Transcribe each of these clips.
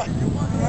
Come on.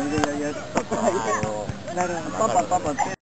全然やったことないけ、なるほど、パパパパって。